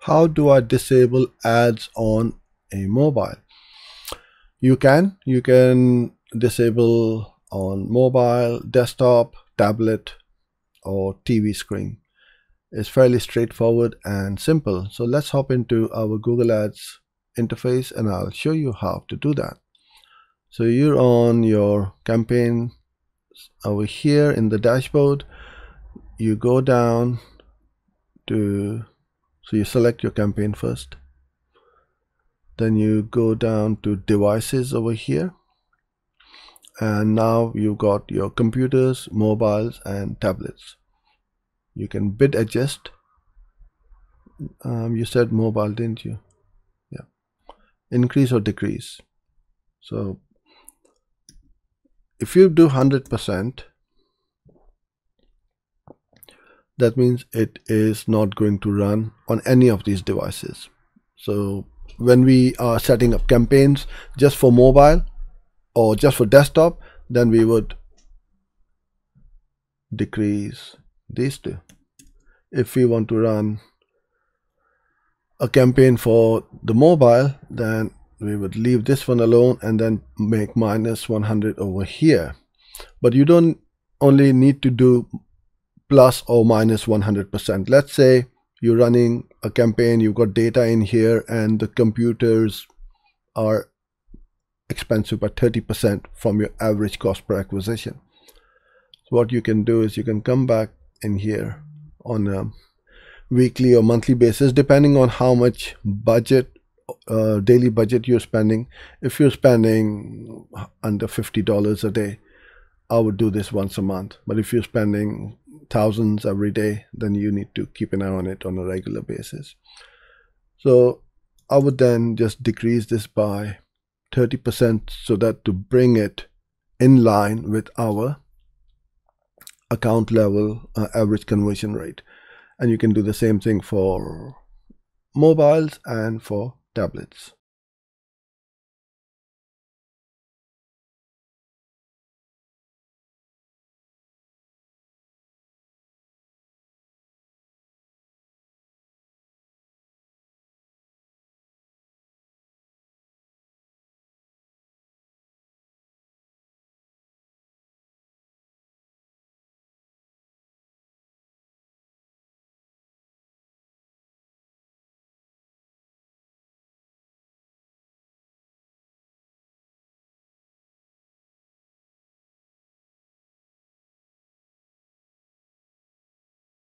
how do I disable ads on a mobile? You can you can disable on mobile desktop tablet or TV screen. It's fairly straightforward and simple. So let's hop into our Google Ads interface and I'll show you how to do that. So you're on your campaign over here in the dashboard. You go down to so you select your campaign first. Then you go down to devices over here. And now you've got your computers mobiles and tablets. You can bid adjust. Um, you said mobile didn't you? Yeah. Increase or decrease. So if you do 100% that means it is not going to run on any of these devices. So when we are setting up campaigns just for mobile or just for desktop then we would decrease these two. If we want to run a campaign for the mobile then we would leave this one alone and then make minus 100 over here. But you don't only need to do plus or minus 100%. Let's say you're running a campaign, you've got data in here and the computers are expensive by 30% from your average cost per acquisition. So what you can do is you can come back in here on a weekly or monthly basis depending on how much budget uh, daily budget you're spending if you're spending under $50 a day I would do this once a month but if you're spending thousands every day, then you need to keep an eye on it on a regular basis. So I would then just decrease this by 30% so that to bring it in line with our account level uh, average conversion rate. And you can do the same thing for mobiles and for tablets.